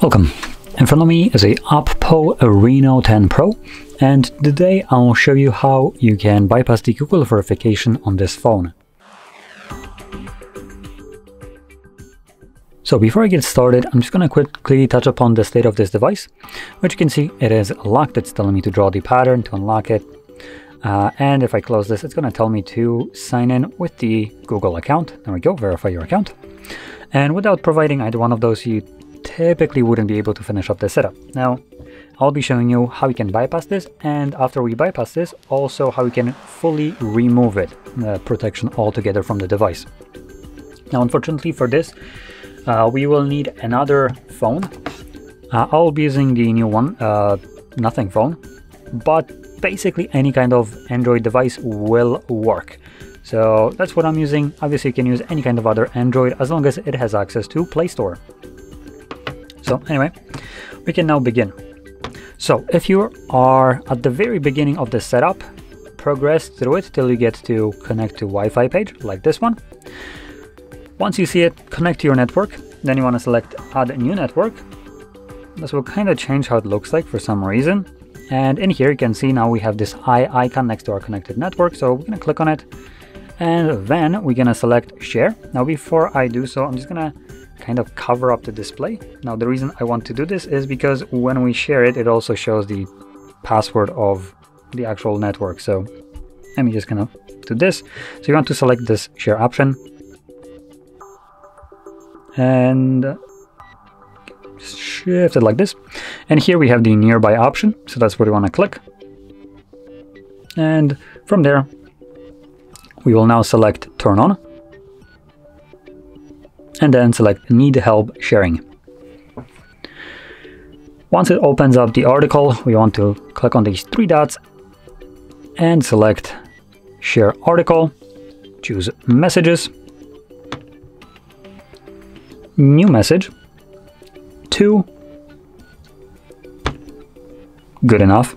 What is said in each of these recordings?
Welcome. In front of me is a Oppo Reno 10 Pro and today I'll show you how you can bypass the Google verification on this phone. So before I get started, I'm just going to quickly touch upon the state of this device. Which you can see, it is locked. It's telling me to draw the pattern to unlock it. Uh, and if I close this, it's going to tell me to sign in with the Google account. There we go, verify your account. And without providing either one of those, you typically wouldn't be able to finish up the setup. Now, I'll be showing you how we can bypass this, and after we bypass this, also how we can fully remove it, uh, protection altogether from the device. Now, unfortunately for this, uh, we will need another phone. Uh, I'll be using the new one, uh, nothing phone, but basically any kind of Android device will work. So that's what I'm using. Obviously you can use any kind of other Android as long as it has access to Play Store. So anyway, we can now begin. So if you are at the very beginning of the setup, progress through it till you get to connect to Wi-Fi page like this one. Once you see it, connect to your network. Then you want to select add a new network. This will kind of change how it looks like for some reason. And in here you can see now we have this eye icon next to our connected network. So we're going to click on it and then we're going to select share. Now before I do so, I'm just going to kind of cover up the display. Now the reason I want to do this is because when we share it, it also shows the password of the actual network. So let me just kind of do this. So you want to select this share option and shift it like this. And here we have the nearby option. So that's what we want to click. And from there, we will now select turn on and then select need help sharing. Once it opens up the article, we want to click on these three dots and select share article, choose messages, new message, two, good enough.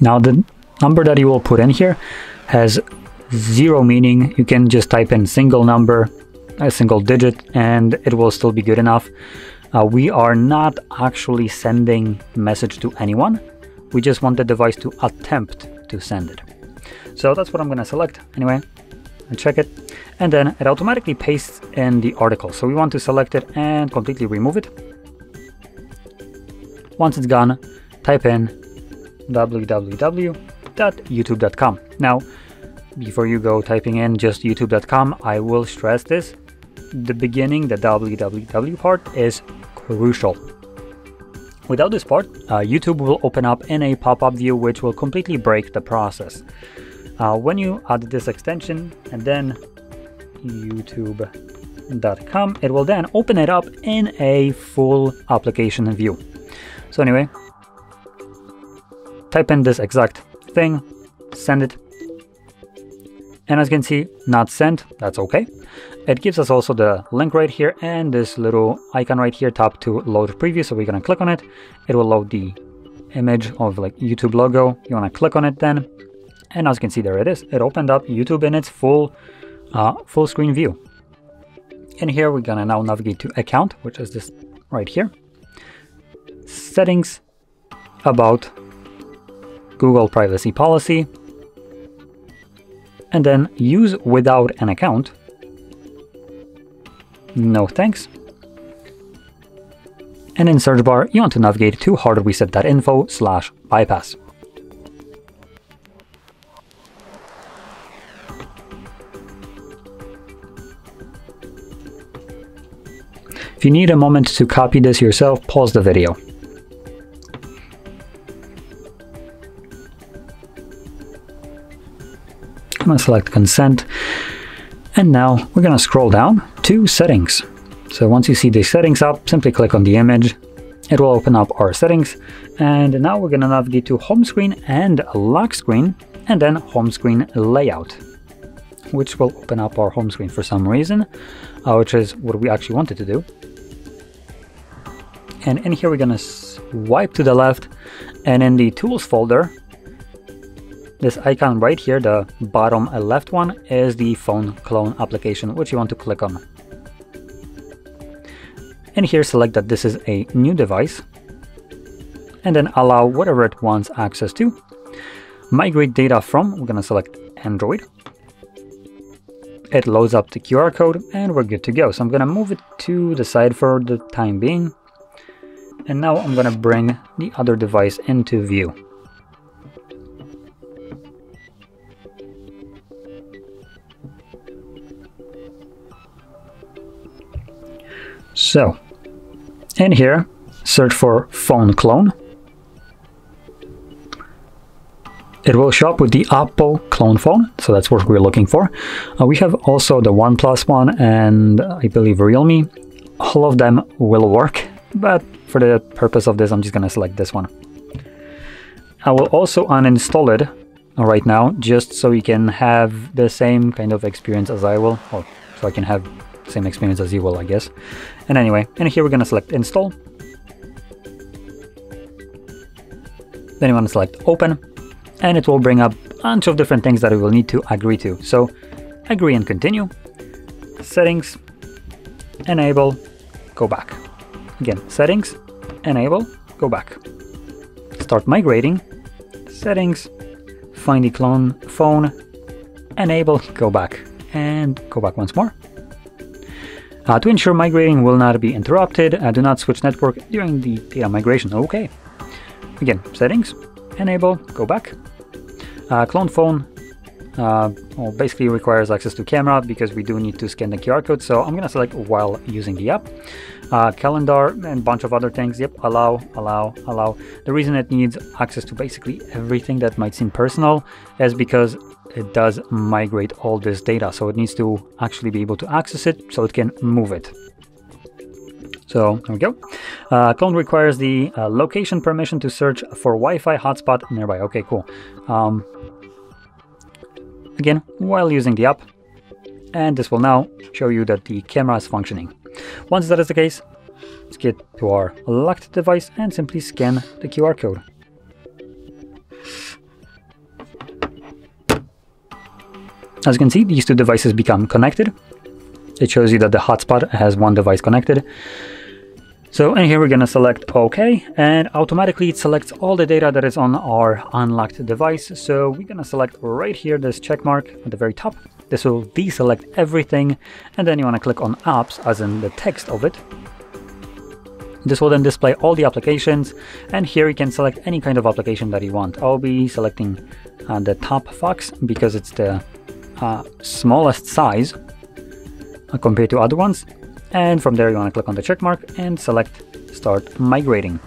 Now the number that you will put in here has zero meaning. You can just type in single number a single digit and it will still be good enough. Uh, we are not actually sending message to anyone. We just want the device to attempt to send it. So that's what I'm going to select anyway and check it. And then it automatically pastes in the article. So we want to select it and completely remove it. Once it's gone, type in www.youtube.com. Now, before you go typing in just youtube.com, I will stress this the beginning, the www part, is crucial. Without this part, uh, YouTube will open up in a pop-up view which will completely break the process. Uh, when you add this extension and then youtube.com, it will then open it up in a full application view. So anyway, type in this exact thing, send it, and as you can see, not sent, that's okay. It gives us also the link right here and this little icon right here, tap to load preview. So we're gonna click on it. It will load the image of like YouTube logo. You wanna click on it then. And as you can see, there it is. It opened up YouTube in its full, uh, full screen view. And here we're gonna now navigate to account, which is this right here. Settings, about, Google privacy policy, and then use without an account. No thanks. And in search bar, you want to navigate to hardreset.info slash bypass. If you need a moment to copy this yourself, pause the video. I'm going to select consent. And now we're going to scroll down to settings. So once you see the settings up, simply click on the image. It will open up our settings. And now we're going to navigate to home screen and lock screen and then home screen layout, which will open up our home screen for some reason, uh, which is what we actually wanted to do. And in here, we're going to swipe to the left and in the tools folder, this icon right here, the bottom left one, is the phone clone application, which you want to click on. And here select that this is a new device and then allow whatever it wants access to. Migrate data from, we're going to select Android. It loads up the QR code and we're good to go. So I'm going to move it to the side for the time being. And now I'm going to bring the other device into view. So, in here, search for phone clone. It will show up with the Apple clone phone, so that's what we're looking for. Uh, we have also the OnePlus one and I believe Realme. All of them will work, but for the purpose of this, I'm just gonna select this one. I will also uninstall it right now, just so you can have the same kind of experience as I will, or so I can have same experience as you will, I guess. And anyway, and here we're gonna select install. Then you want to select open and it will bring up a bunch of different things that we will need to agree to. So agree and continue, settings, enable, go back. Again, settings, enable, go back. Start migrating, settings, find the clone phone, enable, go back, and go back once more. Uh, to ensure migrating will not be interrupted, uh, do not switch network during the data migration. Okay. Again, settings, enable, go back, uh, clone phone uh, well, basically requires access to camera because we do need to scan the QR code. So I'm going to select while using the app. Uh, calendar and bunch of other things. Yep, allow, allow, allow. The reason it needs access to basically everything that might seem personal is because it does migrate all this data. So it needs to actually be able to access it so it can move it. So there we go. Uh, clone requires the uh, location permission to search for Wi-Fi hotspot nearby. Okay, cool. Um, again, while using the app, and this will now show you that the camera is functioning. Once that is the case, let's get to our locked device and simply scan the QR code. As you can see, these two devices become connected. It shows you that the hotspot has one device connected. So in here we're to select OK and automatically it selects all the data that is on our unlocked device. So we're to select right here this check mark at the very top. This will deselect everything and then you want to click on apps as in the text of it. This will then display all the applications and here you can select any kind of application that you want. I'll be selecting uh, the top Fox because it's the uh, smallest size uh, compared to other ones and from there you want to click on the check mark and select start migrating.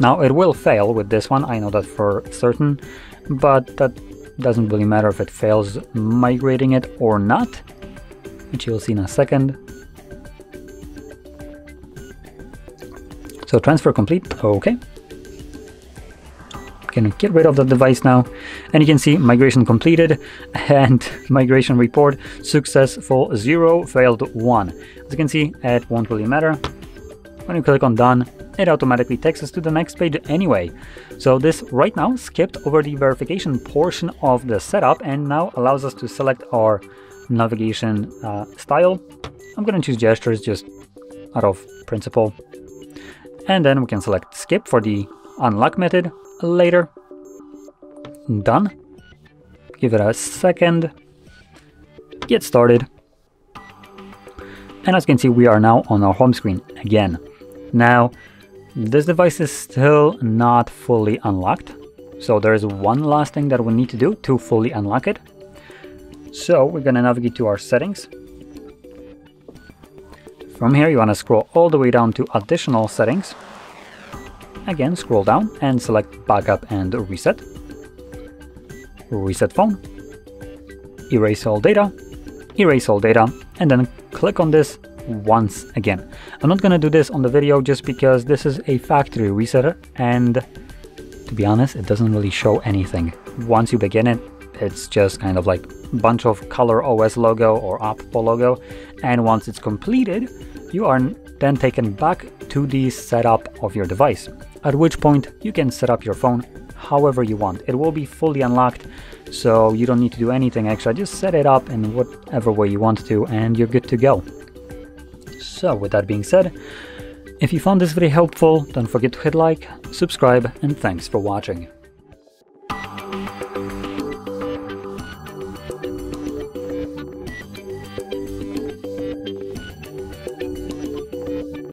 Now it will fail with this one, I know that for certain, but that doesn't really matter if it fails migrating it or not, which you'll see in a second. So transfer complete, okay can get rid of the device now. And you can see migration completed and migration report successful 0 failed 1 as you can see it won't really matter. When you click on done it automatically takes us to the next page anyway. So this right now skipped over the verification portion of the setup and now allows us to select our navigation uh, style. I'm gonna choose gestures just out of principle. And then we can select skip for the unlock method later. Done. Give it a second. Get started. And as you can see, we are now on our home screen again. Now, this device is still not fully unlocked. So there is one last thing that we need to do to fully unlock it. So we're going to navigate to our settings. From here, you want to scroll all the way down to additional settings. Again, scroll down and select Backup and Reset. Reset phone. Erase all data. Erase all data. And then click on this once again. I'm not gonna do this on the video just because this is a factory resetter and to be honest, it doesn't really show anything. Once you begin it, it's just kind of like a bunch of color OS logo or Oppo logo. And once it's completed, you are then taken back to the setup of your device, at which point you can set up your phone however you want. It will be fully unlocked, so you don't need to do anything extra, just set it up in whatever way you want to and you're good to go. So with that being said, if you found this video helpful, don't forget to hit like, subscribe, and thanks for watching.